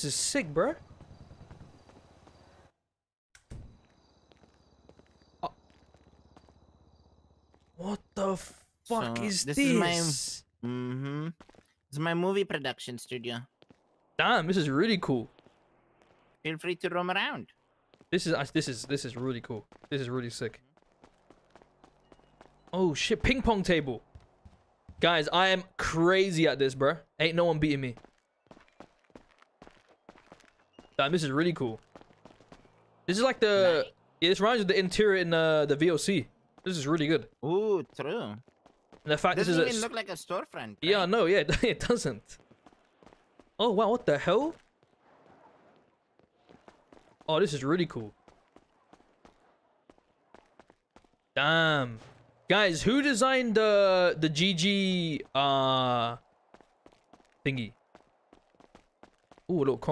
This is sick, bro. Oh. What the fuck So, is this this? is my- Mm-hmm. It's my movie production studio. Damn, this is really cool. Feel free to roam around. This is this is this is really cool. This is really sick. Oh shit, ping pong table. Guys, I am crazy at this, bro. Ain't no one beating me. Damn, this is really cool. This is like the Nice. yeah, this reminds me of the interior in uh, the VOC. This is really good. Ooh, true. And the fact this Doesn't is even s- look like a storefront. yeah, no, yeah, it doesn't. Oh wow, what the hell? Oh, this is really cool. Damn. Guys, who designed the the GG uh thingy? Ooh, a little